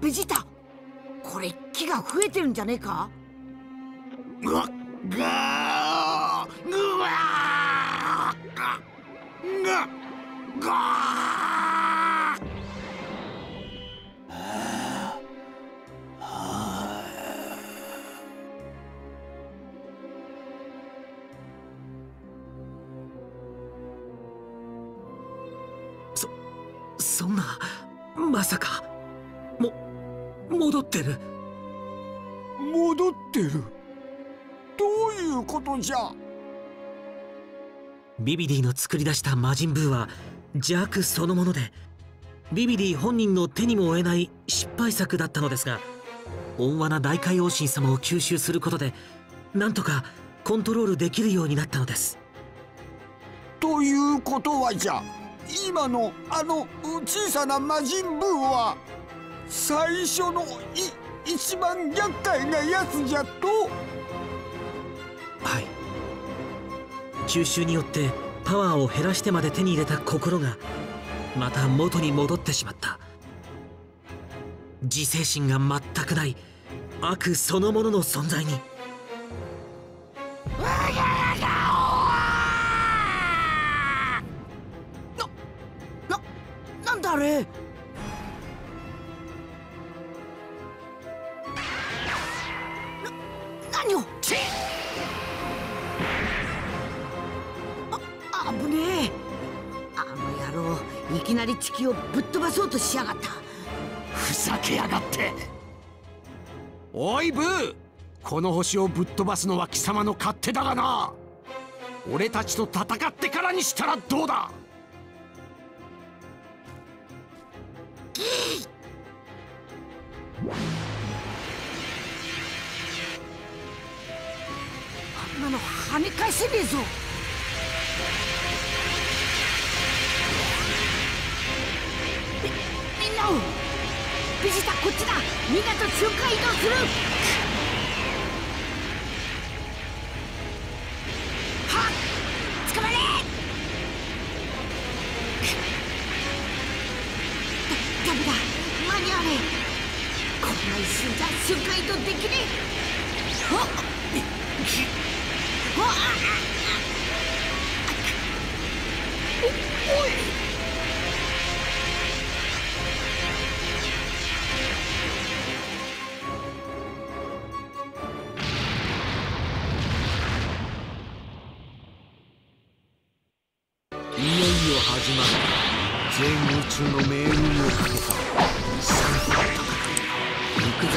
ベジータこれ木が増えてるんじゃねえか？ぐわぐわぐわーががそそんなまさか。戻ってる。戻ってる？どういうことじゃ？ビビディの作り出した魔人ブーは邪悪そのものでビビディ本人の手にも負えない失敗作だったのですが温和な大海王神様を吸収することでなんとかコントロールできるようになったのです。ということはじゃ今のあの小さな魔人ブーは最初のい一番厄介なやつじゃと？はい。吸収によってパワーを減らしてまで手に入れた心がまた元に戻ってしまった。自制心が全くない悪そのものの存在に。をぶっ飛ばそうとしやがった。ふざけやがって。おいブーこの星をぶっ飛ばすのは貴様の勝手だがな。俺たちと戦ってからにしたらどうだ？あんなの跳ね返せねえぞみみんなをベジータこっちだ。みんなと瞬間移動する。はっ。捕まれ。だダメだ。間に合わねえ。こんな一瞬じゃ瞬間移動できねえ。あっ。うわおおい。始まる。全宇宙の命運をかけた。最後の戦い。行くぜ。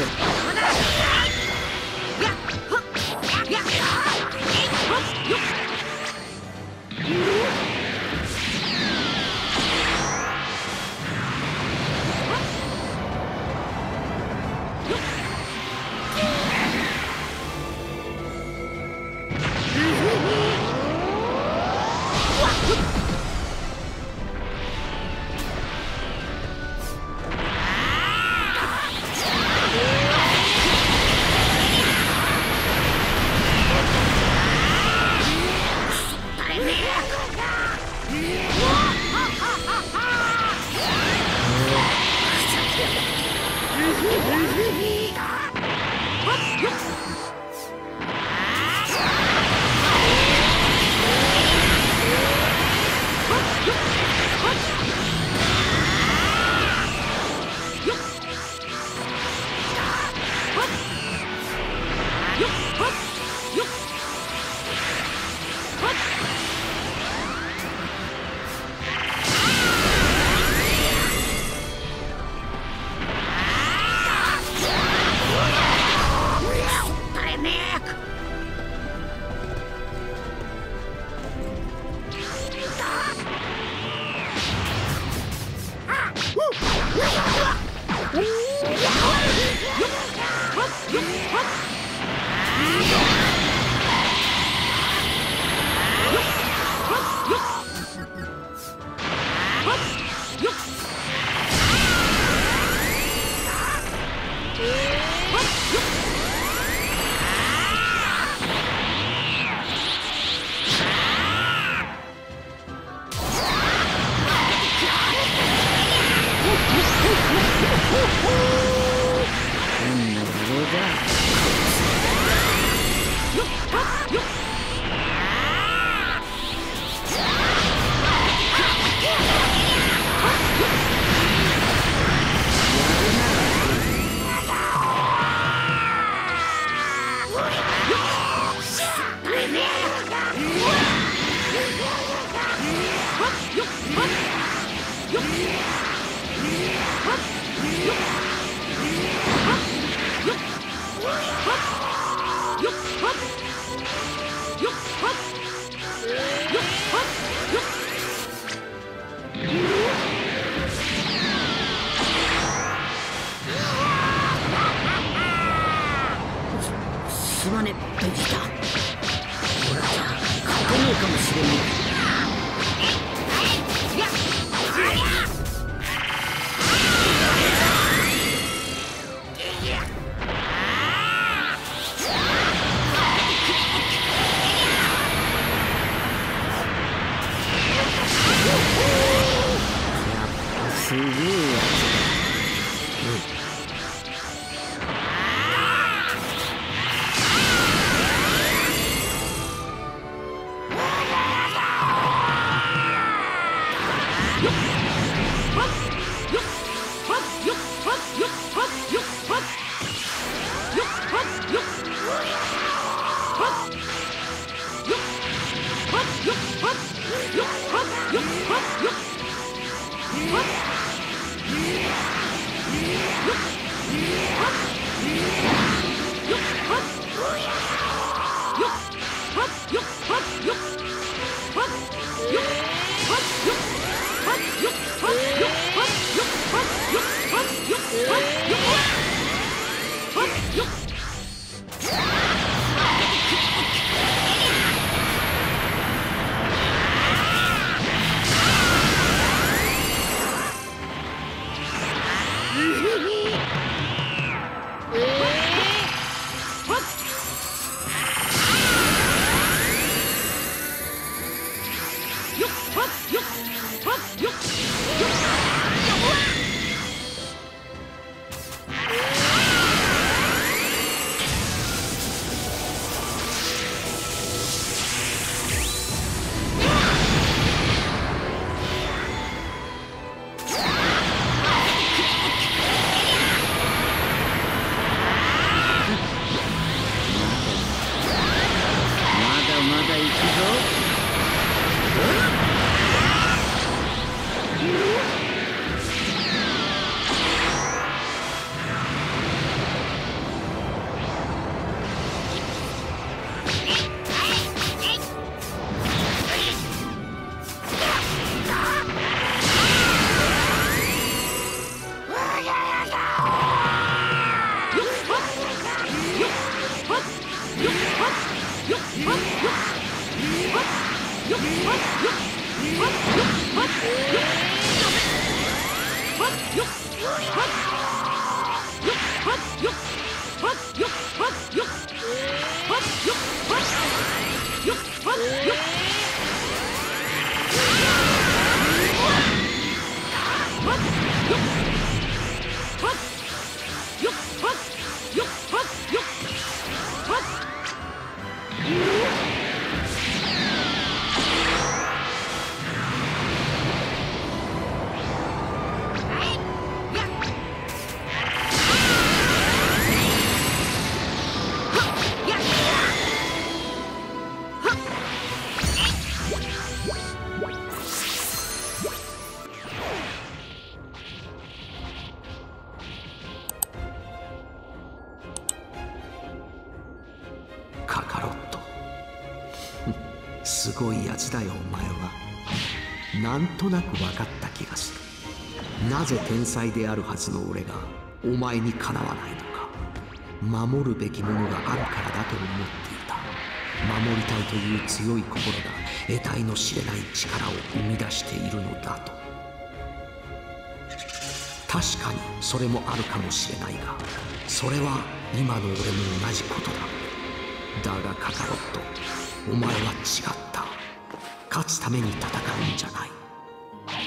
なんとなく分かった気がする。なぜ天才であるはずの俺がお前にかなわないのか。守るべきものがあるからだと思っていた。守りたいという強い心が得体の知れない力を生み出しているのだと。確かにそれもあるかもしれないがそれは今の俺も同じことだ。だがカカロットお前は違った。勝つために戦うんじゃない。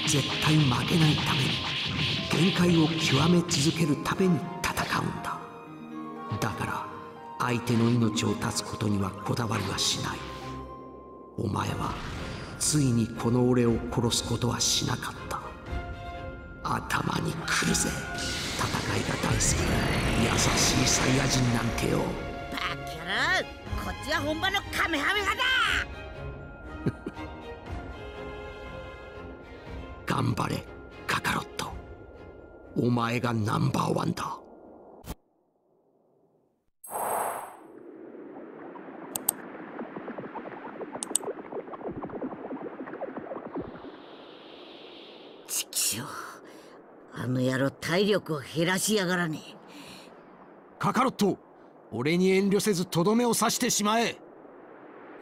絶対負けないために限界を極め続けるために戦うんだ。だから相手の命を絶つことにはこだわりはしない。お前はついにこの俺を殺すことはしなかった。頭にくるぜ。戦いが大好き。優しいサイヤ人なんてよ。バカ野郎こっちは本場のカメハメハだ。頑張れカカロット。お前がナンバーワンだ。ちきしょうあの野郎体力を減らしやがらね。えカカロット俺に遠慮せずとどめを刺してしまえ。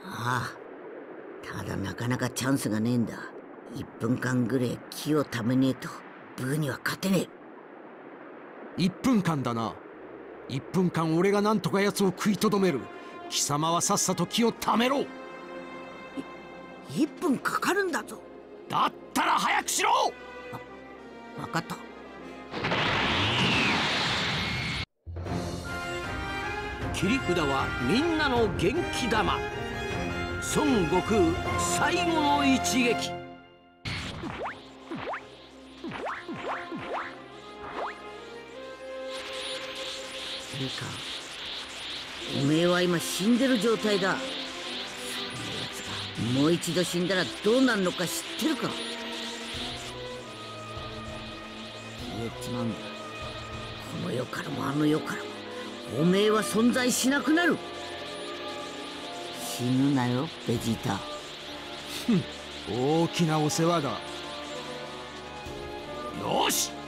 ああただなかなかチャンスがねえんだ1分間ぐらい気をためねえとブーには勝てね1分間だな。1分間俺が何とか奴を食いとどめる。貴様はさっさと気をためろ。え1分かかるんだぞ。だったら早くしろ。分かった。切り札はみんなの元気玉。孫悟空最後の一撃いか。おめえは今死んでる状態だ。そんな奴がもう一度死んだらどうなるのか知ってるか。消えちまうんだこの世からもあの世からもおめえは存在しなくなる。死ぬなよベジータ。大きなお世話だ。よし！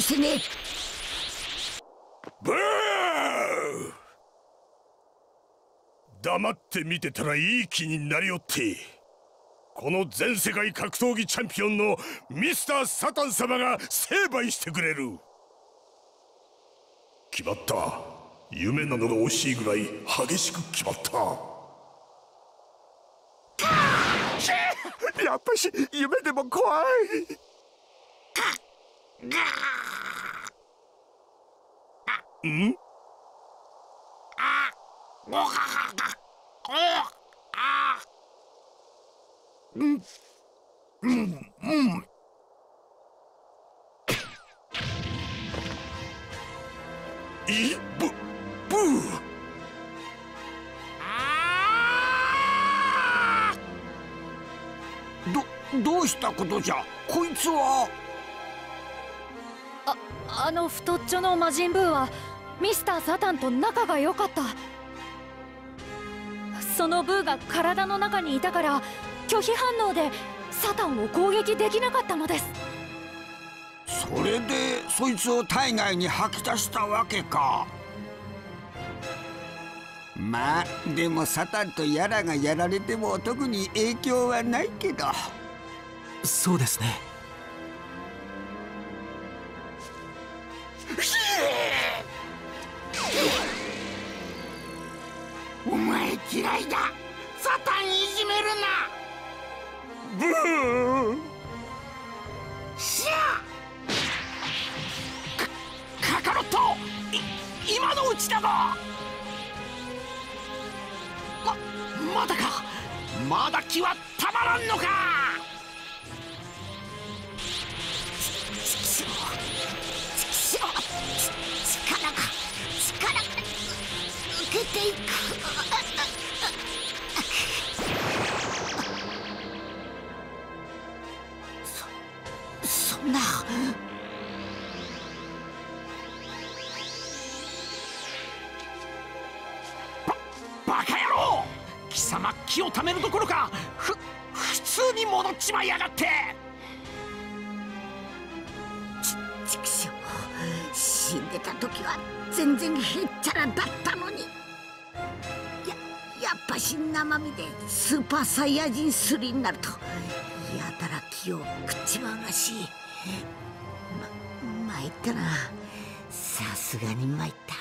ブーは消せね。えブー。黙って見てたらいい気になりよってこの全世界格闘技チャンピオンのミスター・サタン様が成敗してくれる。決まった。夢なのが惜しいぐらい激しく決まった。やっぱし夢でも怖いことじゃこいつはああの太っちょの魔人ブーはミスター・サタンと仲が良かった。そのブーが体の中にいたから拒否反応でサタンを攻撃できなかったのです。それでそいつを体外に吐き出したわけか。まあでもサタンとやらがやられても特に影響はないけど。そうですね今のうちだぞままだかまだ気はたまらんのか力が力が抜けていく気をためるどころかふ普通に戻っちまいやがって。ち畜生死んでた時は全然へっちゃらだったのに。ややっぱし生身でスーパーサイヤ人3になるとやたら気を食っちまうらし。いま参ったな。さすがに参った。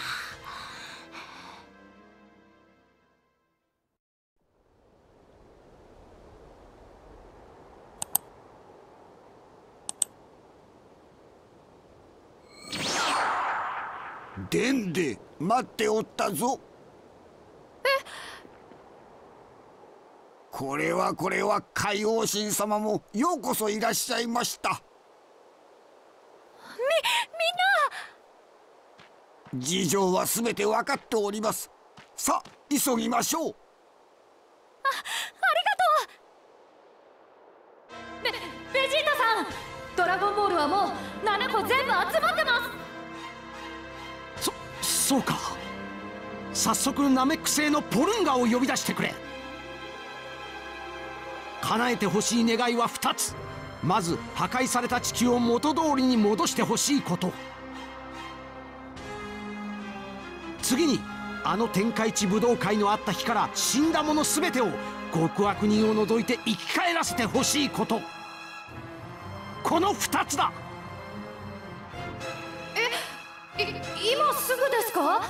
でんで待っておったぞ。これはこれは海王神様もようこそいらっしゃいました。みみんな事情はすべて分かっております。さあ急ぎましょう。ベベジータさんドラゴンボールはもう7個全部集まってますそうか。早速ナメック星のポルンガを呼び出してくれ。叶えてほしい願いは2つ。まず破壊された地球を元通りに戻してほしいこと。次にあの天下一武道会のあった日から死んだ者全てを極悪人を除いて生き返らせてほしいこと。この2つだ。今すぐですか？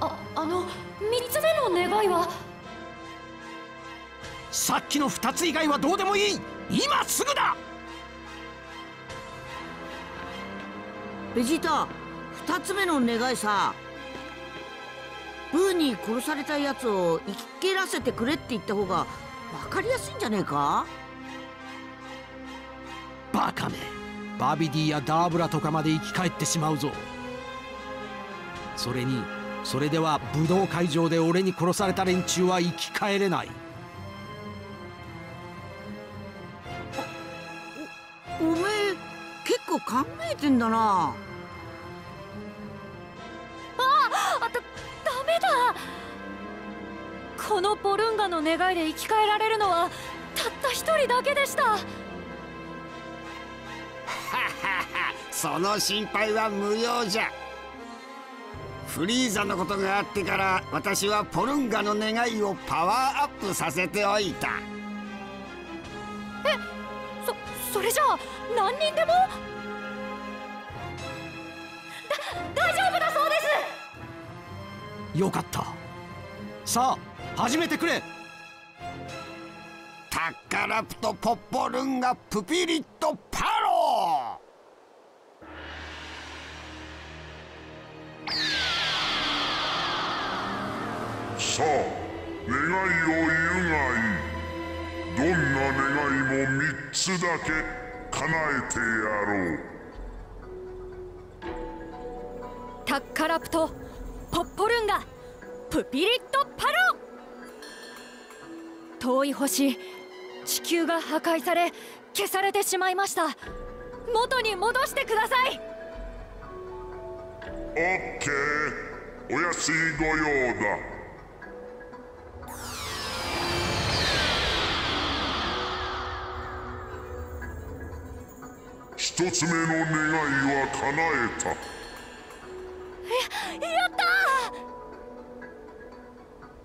ああの3つ目の願いは？さっきの2つ以外はどうでもいい。今すぐだ！ベジータ二つ目の願いさ。ブーに殺されたやつを生き切らせてくれって言った方が分かりやすいんじゃねえか？バカめ。バビディやダーブラとかまで生き返ってしまうぞそれにそれでは武道会場で俺に殺された連中は生き返れない。おめえ結構考えてんだな。あだダメだ。このポルンガの願いで生き返られるのはたった一人だけでした。その心配は無用じゃフリーザのことがあってから私はポルンガの願いをパワーアップさせておいた。そそれじゃあ何人でも？だ大丈夫だそうです。よかった。さあ始めてくれ。タッカラプトポッポルンガプピリットパロさあ願いを言うがいいどんな願いも3つだけ叶えてやろう。タッカラプトポッポルンガプピリットパロ遠い星地球が破壊され消されてしまいました。元に戻してください。オッケー。お安いご用だ一つ目の願いは叶えた。やった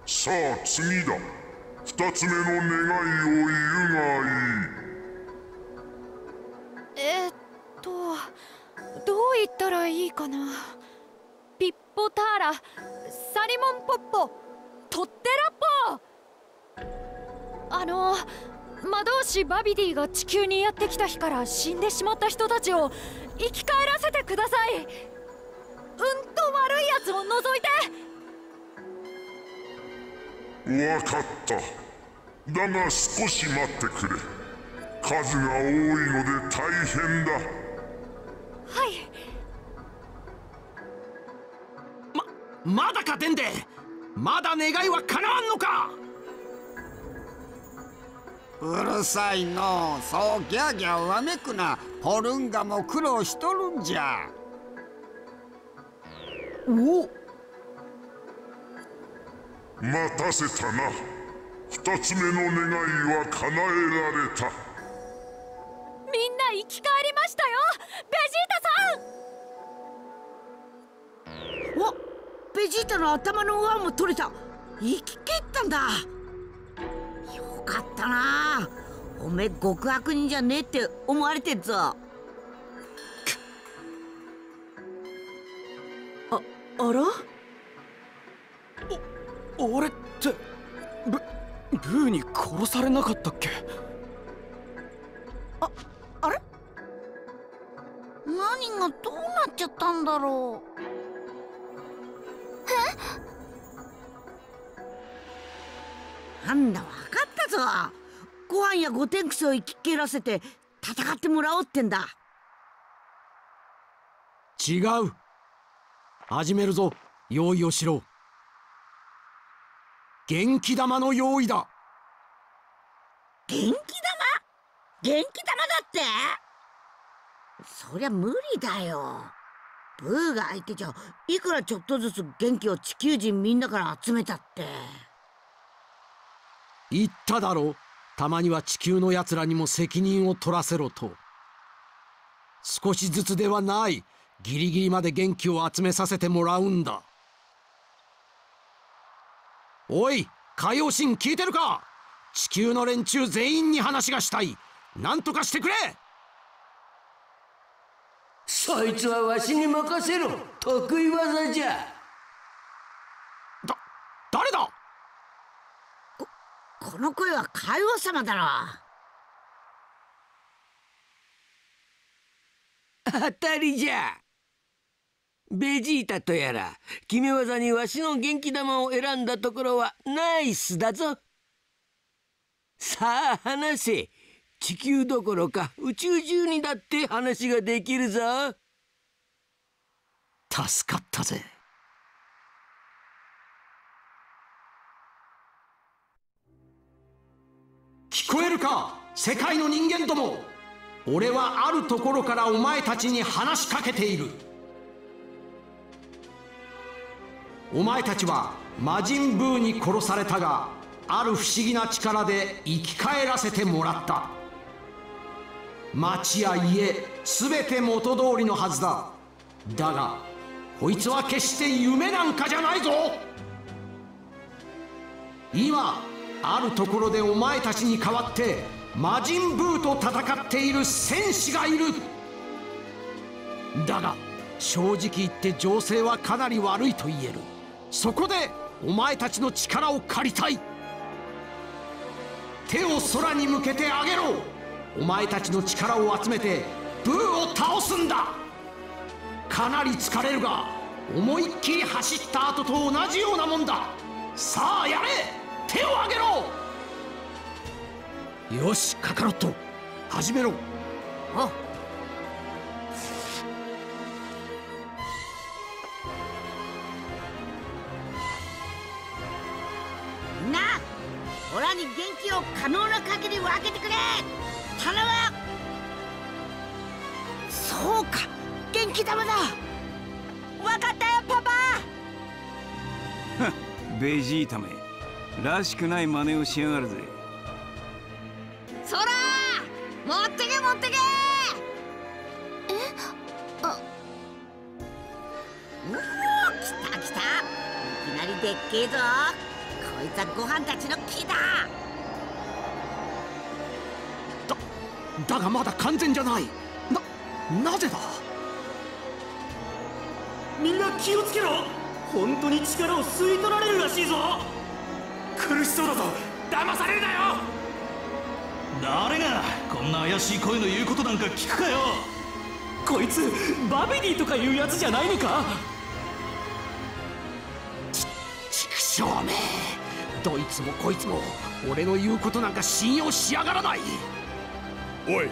さあ次だ。二つ目の願いを言うがいい。えー、っとどう言ったらいいかな？ピッポターラサリモンポッポトッテラッポあの魔導士バビディが地球にやってきた日から死んでしまった人たちを生き返らせてください。うんと悪いやつを除いて。わかった。だが少し待ってくれ。数が多いので大変だ。はい。ままだかデンデまだ願いは叶わんのかうるさいのう。そうギャーギャーわめくな。ポルンガも苦労しとるんじゃ。お待たせたな。二つ目の願いは叶えられた。みんな生き返りましたよ。ベジータさん。おベジータの頭の上も取れた。生き切ったんだよかったな。おめえ極悪人じゃねえって思われてんぞ。ああら？俺ってブブーに殺されなかったっけ？あれ？何がどうなっちゃったんだろう。え？なんだわかったぞ。ご飯やゴテンクスを生き切らせて戦ってもらおうってんだ。違う。始めるぞ。用意をしろ。元気玉の用意だ。元気玉？元気玉だって？そりゃ無理だよ。ブーが相手じゃいくらちょっとずつ元気を地球人みんなから集めたって言っただろたまには地球の奴らにも責任を取らせろと。少しずつではない。ギリギリまで元気を集めさせてもらうんだ。おい海洋神聞いてるか。地球の連中全員に話がしたい。何とかしてくれ。そいつはわしに任せろ。得意技じゃだ誰だこの声は海王様だろ。当たりじゃ。ベジータとやら決め技にわしの元気玉を選んだところはナイスだぞ。さあ話せ。地球どころか宇宙中にだって話ができるぞ。助かったぜ。聞こえるか？世界の人間ども。俺はあるところからお前たちに話しかけている。お前たちは魔人ブーに殺されたがある不思議な力で生き返らせてもらった。町や家全て元通りのはずだ。だがこいつは決して夢なんかじゃないぞ。今あるところでお前たちに代わって魔人ブーと戦っている戦士がいる。だが正直言って情勢はかなり悪いと言える。そこでお前たちの力を借りたい。手を空に向けてあげろ。お前たちの力を集めてブーを倒すんだ。かなり疲れるが思いっきり走った後と同じようなもんだ。さあやれ。手を挙げろ！よしカカロット。始めろ。おみんなオラに元気を可能な限り分けてくれ。頼む。そうか。元気玉だ。分かったよパパ。ベジータめらしくない真似をしやがるぜ。そら持ってけ持ってけ。え？あ。うお来た来た。いきなりでっけえぞ。こいつはご飯たちの木だだがまだ完全じゃない。ななぜだ？みんな気をつけろ。本当に力を吸い取られるらしいぞ苦しそうだぞ。騙されるなよ。誰がこんな怪しい声の言うことなんか聞くかよ。こいつバビディとかいうやつじゃないのか。畜生めどいつもこいつも俺の言うことなんか信用しやがらない。おい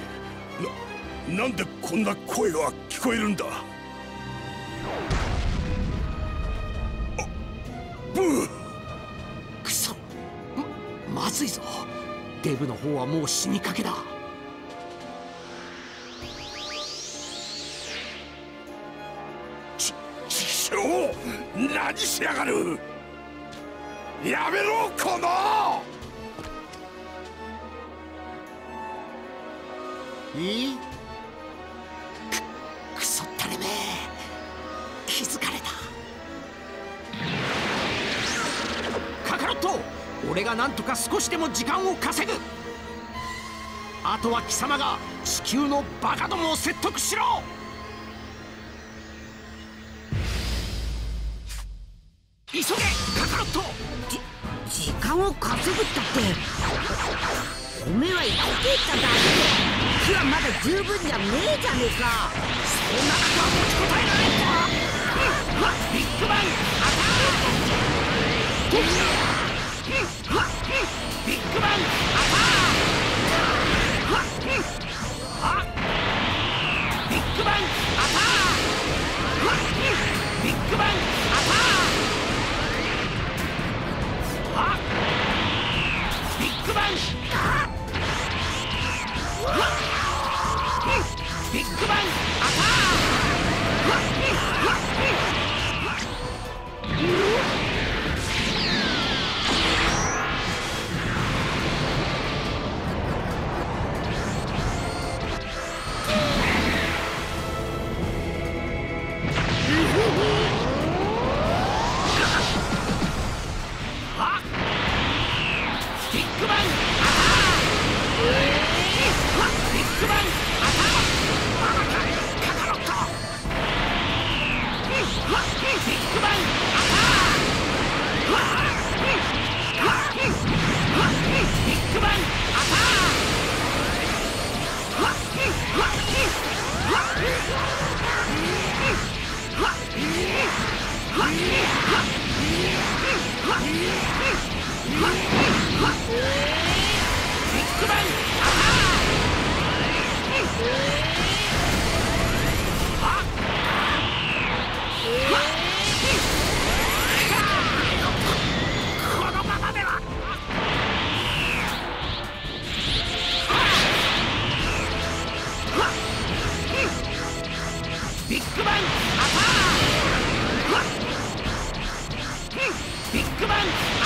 ななんでこんな声が聞こえるんだ。ブーずいぞ。デブの方はもう死にかけだ。ちちしょう何しやがる。やめろこの。いい？俺がなんとか少しでも時間を稼ぐ。あとは貴様が地球のバカどもを説得しろ。急げカカロット。時間を稼ぐったって。おめえは生きてっただけ。で木はまだ十分じゃねえじゃねえか。そんなことは持ちこたえられんぞビッグバンアタックビックマンアタックビッグバン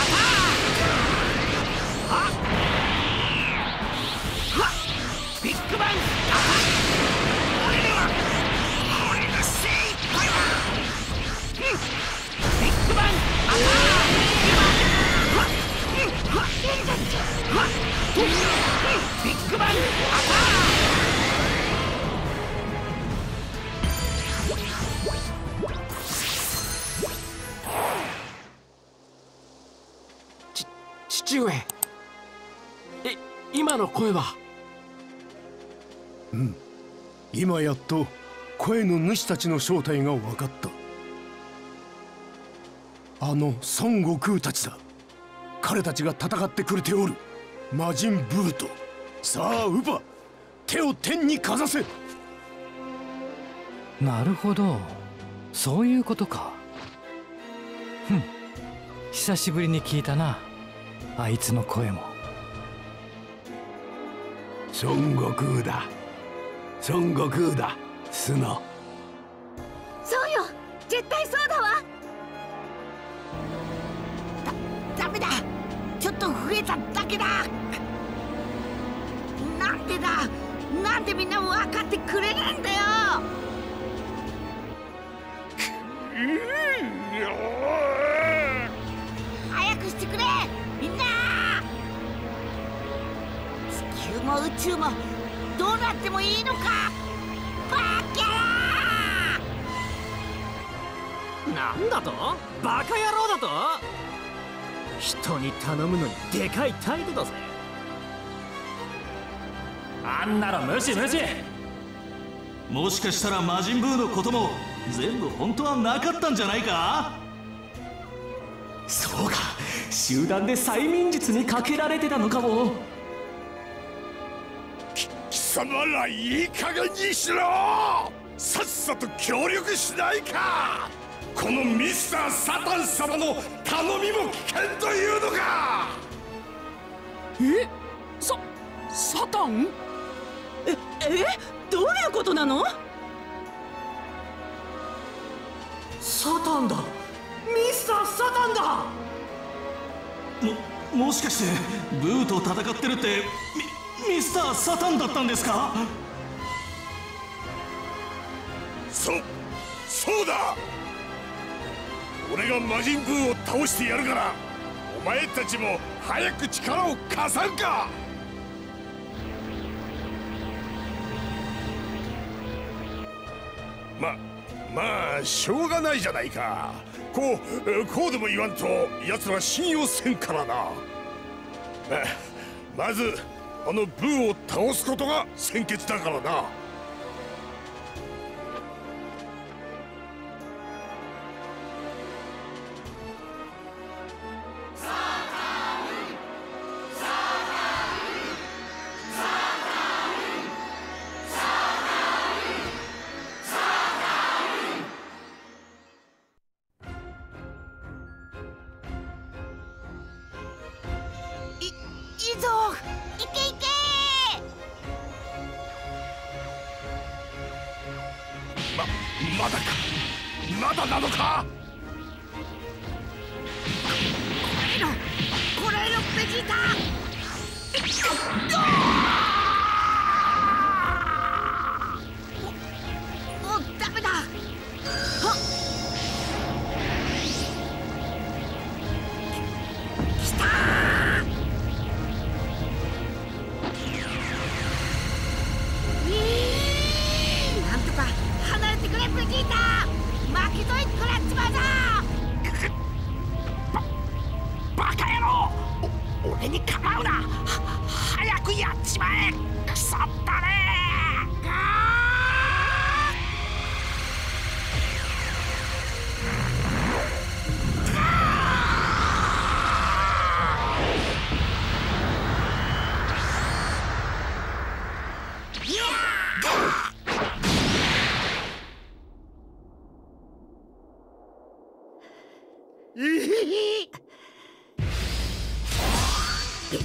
今やっと声の主たちの正体が分かった。あの孫悟空たちだ。彼たちが戦ってくれておる。魔人ブート。さあウバ手を天にかざせ。なるほど。そういうことか。ふん。久しぶりに聞いたな。あいつの声も。孫悟空だ孫悟空だスノ。そうよ絶対そうだわ。だダメだ。ちょっと増えただけだ。なんでだ？なんでみんな分かってくれねえんだよ。早くしてくれみんな。地球も宇宙もどうなってもいいのか？バキャなんだと？バカ野郎だと？人に頼むのにでかい態度だぜ。あんなの無視無視。もしかしたら魔人ブーのことも全部本当はなかったんじゃないか？そうか。集団で催眠術にかけられてたのかも。貴様らいい加減にしろ。さっさと協力しないか。このミスター・サタン様の頼みも危険というのか。え？ササタン？ええ？どういうことなの？サタンだ。ミスター・サタンだ。ももしかしてブーと戦ってるってミスター・サタンだったんですか？そそうだ。俺が魔人ブーを倒してやるからお前たちも早く力を貸さんか。ままあしょうがないじゃないか。こうこうでも言わんと奴ら信用せんからな。まずあのブーを倒すことが先決だからな。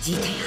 ベ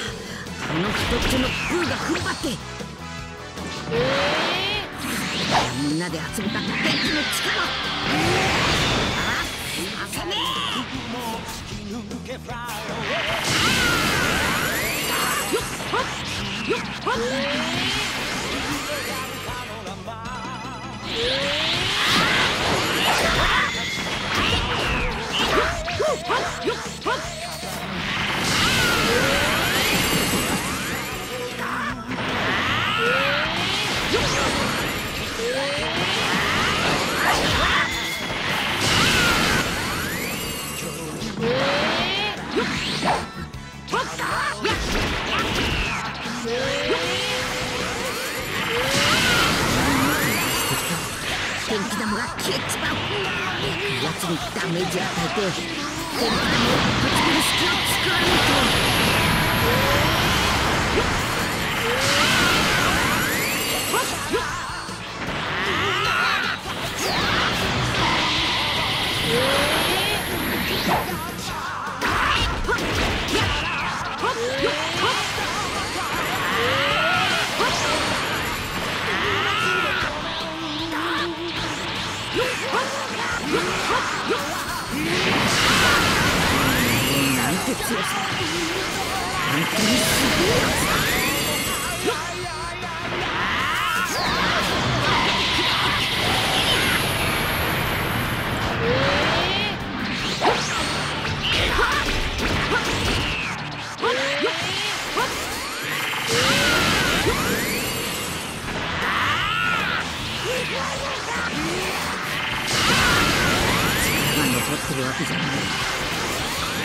けじゃない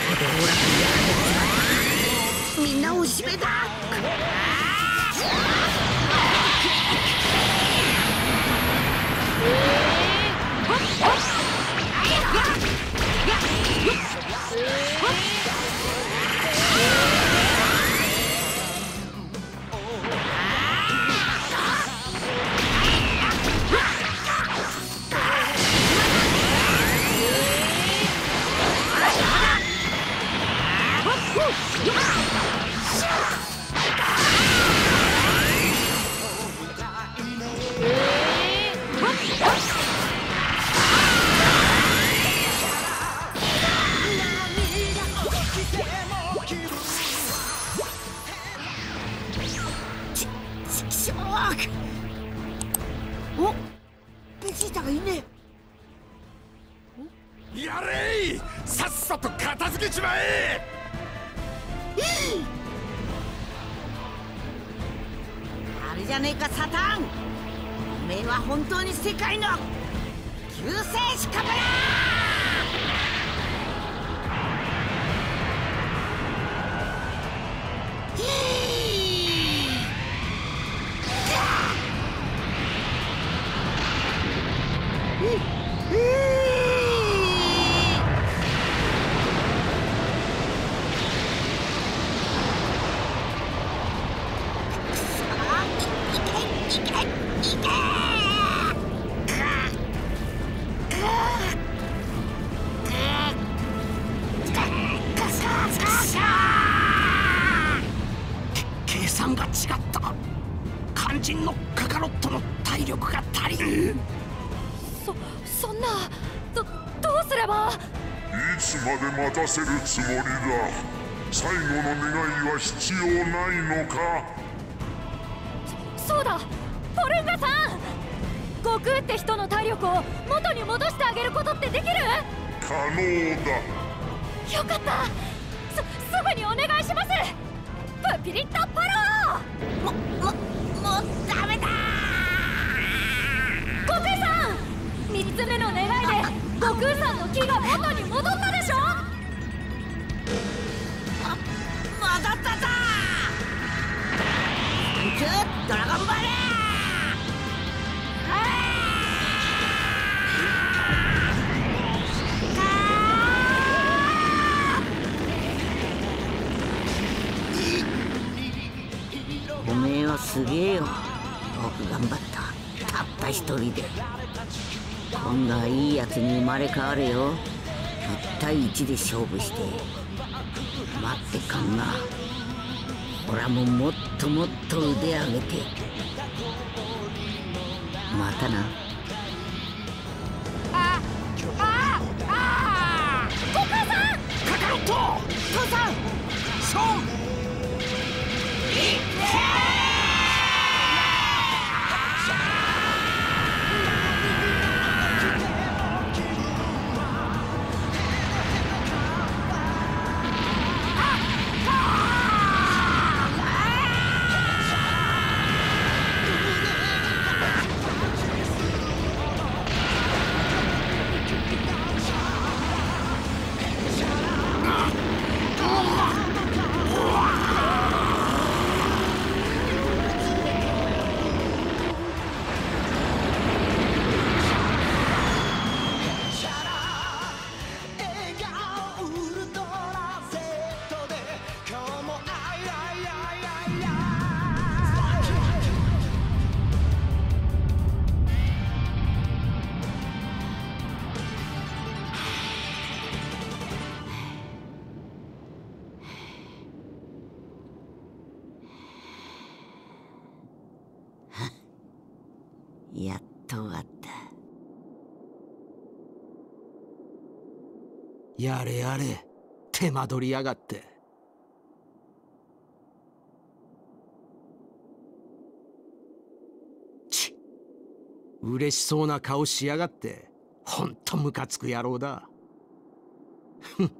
これでやられちまみんなおしめだえ、Yeah! あれじゃねえかサタン。おめえは本当に世界の救世主かもなに生まれ変わるよ。1対1で勝負して。待ってかんな。俺はもうもっともっと腕上げて。またな。やれやれ手間取りやがって。ち嬉しそうな顔しやがってほんとムカつく野郎だ。ふん。